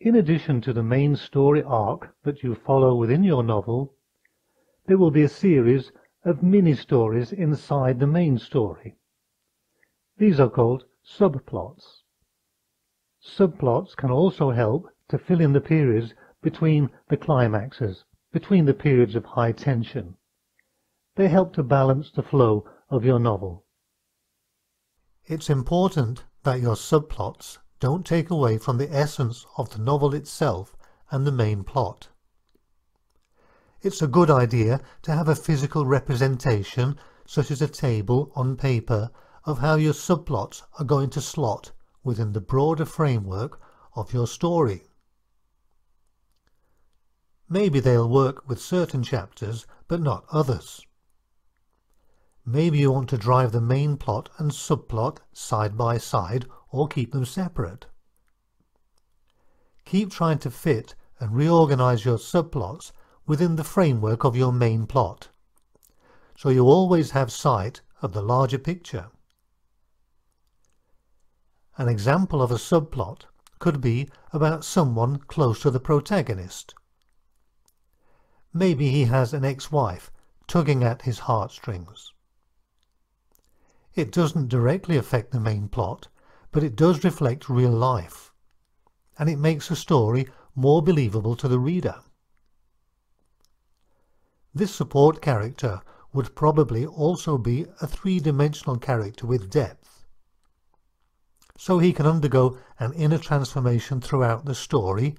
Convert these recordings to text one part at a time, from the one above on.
In addition to the main story arc that you follow within your novel, there will be a series of mini-stories inside the main story. These are called subplots. Subplots can also help to fill in the periods between the climaxes, between the periods of high tension. They help to balance the flow of your novel. It's important that your subplots don't take away from the essence of the novel itself and the main plot. It's a good idea to have a physical representation, such as a table on paper, of how your subplots are going to slot within the broader framework of your story. Maybe they'll work with certain chapters, but not others. Maybe you want to drive the main plot and subplot side by side or keep them separate. Keep trying to fit and reorganize your subplots within the framework of your main plot, so you always have sight of the larger picture. An example of a subplot could be about someone close to the protagonist. Maybe he has an ex-wife tugging at his heartstrings. It doesn't directly affect the main plot, but it does reflect real life, and it makes the story more believable to the reader. This support character would probably also be a three-dimensional character with depth, so he can undergo an inner transformation throughout the story,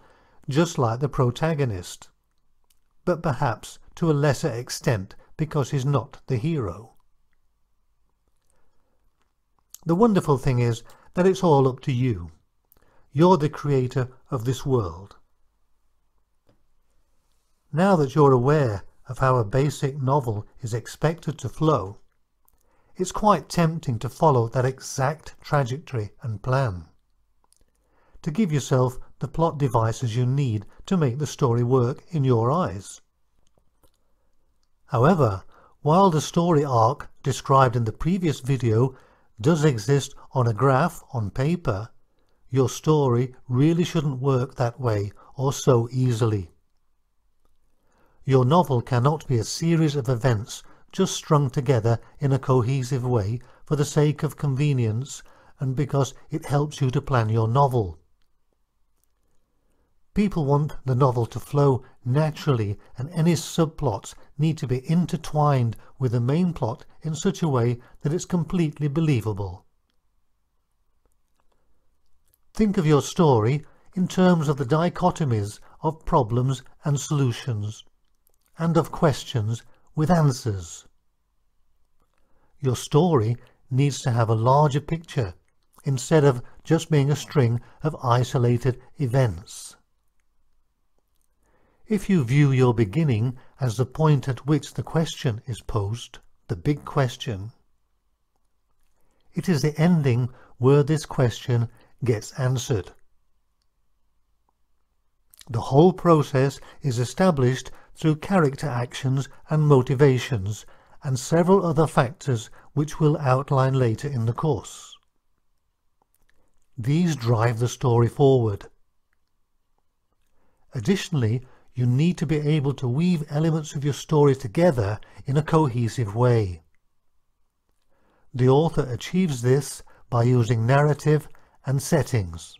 just like the protagonist, but perhaps to a lesser extent because he's not the hero. The wonderful thing is that it's all up to you. You're the creator of this world. Now that you're aware of how a basic novel is expected to flow, it's quite tempting to follow that exact trajectory and plan. To give yourself the plot devices you need to make the story work in your eyes. However, while the story arc described in the previous video does exist on a graph on paper, your story really shouldn't work that way or so easily. Your novel cannot be a series of events just strung together in a cohesive way for the sake of convenience and because it helps you to plan your novel. People want the novel to flow naturally and any subplots need to be intertwined with the main plot in such a way that it's completely believable. Think of your story in terms of the dichotomies of problems and solutions, and of questions with answers. Your story needs to have a larger picture instead of just being a string of isolated events. If you view your beginning as the point at which the question is posed, the big question, it is the ending where this question gets answered. The whole process is established through character actions and motivations and several other factors which we'll outline later in the course. These drive the story forward. Additionally, you need to be able to weave elements of your story together in a cohesive way. The author achieves this by using narrative and settings.